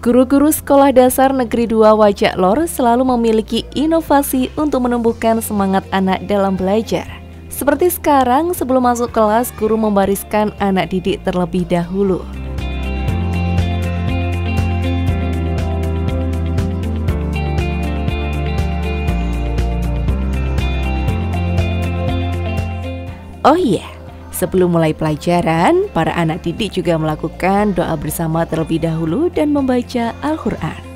Guru-guru Sekolah Dasar Negeri 2 Wajak Lor selalu memiliki inovasi untuk menumbuhkan semangat anak dalam belajar. Seperti sekarang, sebelum masuk kelas, guru membariskan anak didik terlebih dahulu. Oh iya, Sebelum mulai pelajaran, para anak didik juga melakukan doa bersama terlebih dahulu dan membaca Al-Quran.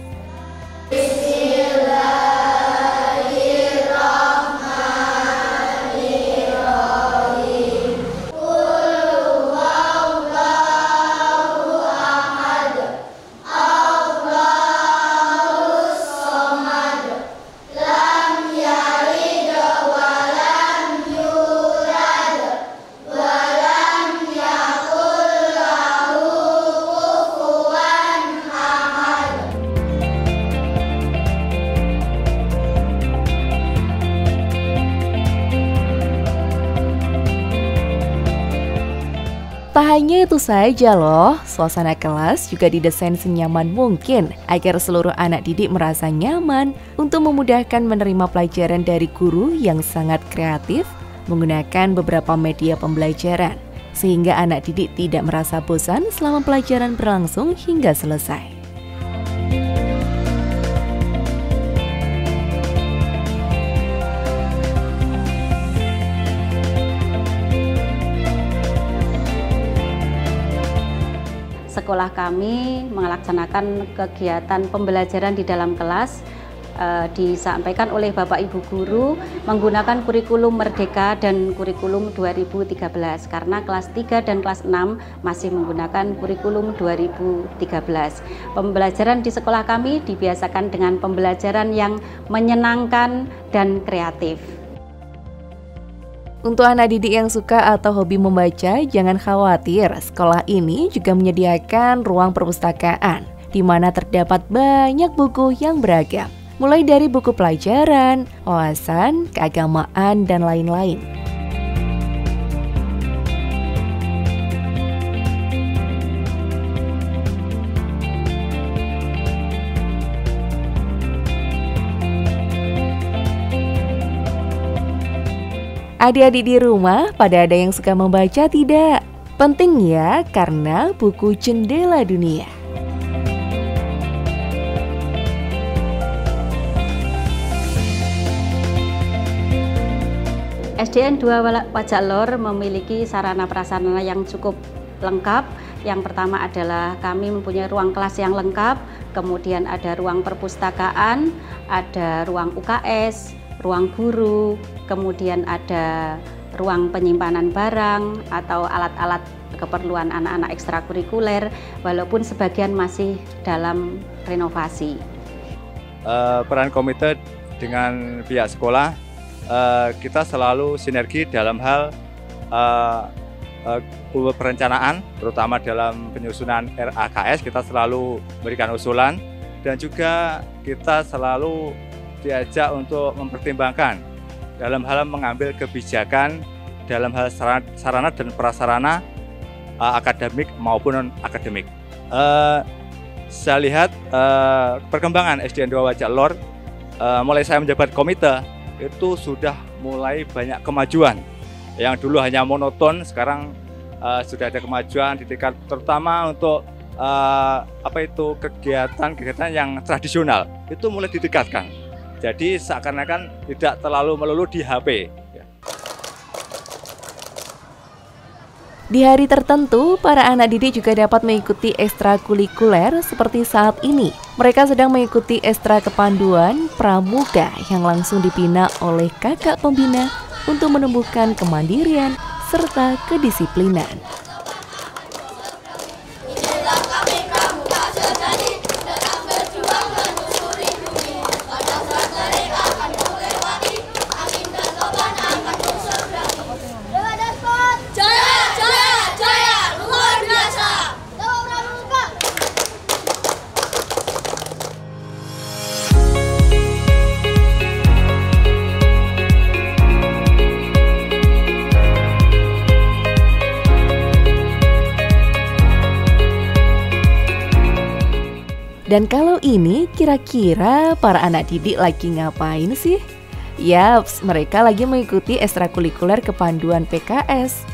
Tak hanya itu saja loh, suasana kelas juga didesain senyaman mungkin agar seluruh anak didik merasa nyaman untuk memudahkan menerima pelajaran dari guru yang sangat kreatif menggunakan beberapa media pembelajaran sehingga anak didik tidak merasa bosan selama pelajaran berlangsung hingga selesai. Sekolah kami melaksanakan kegiatan pembelajaran di dalam kelas uh, disampaikan oleh Bapak Ibu guru menggunakan kurikulum Merdeka dan kurikulum 2013 karena kelas 3 dan kelas 6 masih menggunakan kurikulum 2013. Pembelajaran di sekolah kami dibiasakan dengan pembelajaran yang menyenangkan dan kreatif. Untuk anak didik yang suka atau hobi membaca, jangan khawatir. Sekolah ini juga menyediakan ruang perpustakaan di mana terdapat banyak buku yang beragam, mulai dari buku pelajaran, wawasan, keagamaan, dan lain-lain. Adik-adik di rumah, pada ada yang suka membaca tidak? Penting ya, karena buku jendela dunia. SDN 2 Wajak Lor memiliki sarana prasarana yang cukup lengkap. Yang pertama adalah kami mempunyai ruang kelas yang lengkap, kemudian ada ruang perpustakaan, ada ruang UKS, ruang guru, kemudian ada ruang penyimpanan barang atau alat-alat keperluan anak-anak ekstrakurikuler, walaupun sebagian masih dalam renovasi. Uh, peran komite dengan pihak sekolah, uh, kita selalu sinergi dalam hal uh, uh, perencanaan, terutama dalam penyusunan RAKS, kita selalu memberikan usulan dan juga kita selalu diajak untuk mempertimbangkan dalam hal mengambil kebijakan dalam hal sarana, dan prasarana uh, akademik maupun non akademik. Uh, saya lihat uh, perkembangan SDN 2 Wajak Lor uh, mulai saya menjabat komite itu sudah mulai banyak kemajuan. Yang dulu hanya monoton, sekarang uh, sudah ada kemajuan di tingkat terutama untuk uh, apa itu kegiatan-kegiatan yang tradisional itu mulai ditingkatkan jadi seakan-akan tidak terlalu melulu di HP. Di hari tertentu, para anak didik juga dapat mengikuti ekstrakurikuler seperti saat ini. Mereka sedang mengikuti ekstra kepanduan pramuka yang langsung dibina oleh kakak pembina untuk menumbuhkan kemandirian serta kedisiplinan. Dan kalau ini kira-kira para anak didik lagi ngapain sih? Yaps, mereka lagi mengikuti ekstrakurikuler kepanduan PKS.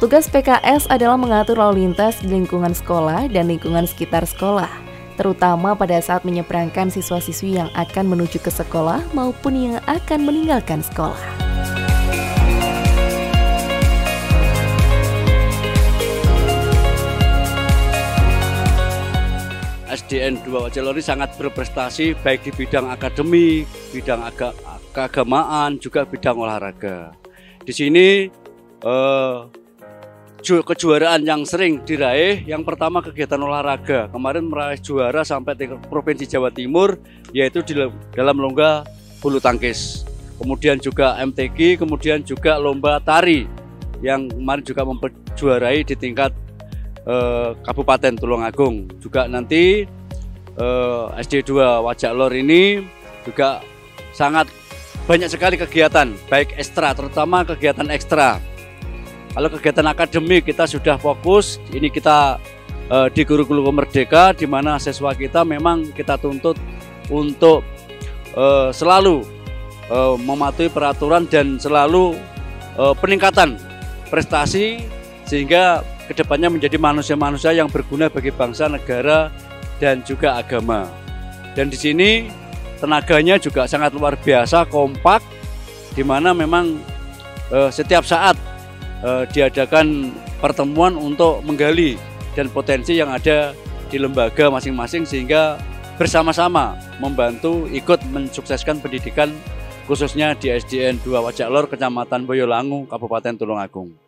Tugas PKS adalah mengatur lalu lintas di lingkungan sekolah dan lingkungan sekitar sekolah, terutama pada saat menyeberangkan siswa-siswi yang akan menuju ke sekolah maupun yang akan meninggalkan sekolah. SDN 2 Wajalori sangat berprestasi baik di bidang akademik, bidang aga, keagamaan, juga bidang olahraga. Di sini eh, kejuaraan yang sering diraih, yang pertama kegiatan olahraga. Kemarin meraih juara sampai tingkat Provinsi Jawa Timur, yaitu di dalam lomba bulu tangkis. Kemudian juga MTQ, kemudian juga lomba tari yang kemarin juga memperjuarai di tingkat eh, Kabupaten Tulungagung. Juga nanti eh, SD2 Wajak Lor ini juga sangat banyak sekali kegiatan, baik ekstra, terutama kegiatan ekstra. Kalau kegiatan akademik kita sudah fokus, ini kita eh, di Guru-Guru Merdeka, di mana siswa kita memang kita tuntut untuk eh, selalu eh, mematuhi peraturan dan selalu eh, peningkatan prestasi sehingga ke depannya menjadi manusia-manusia yang berguna bagi bangsa, negara, dan juga agama. Dan di sini tenaganya juga sangat luar biasa, kompak, di mana memang eh, setiap saat eh, diadakan pertemuan untuk menggali dan potensi yang ada di lembaga masing-masing sehingga bersama-sama membantu ikut mensukseskan pendidikan khususnya di SDN 2 Wajak Lor, Kecamatan Boyolangu, Kabupaten Tulungagung.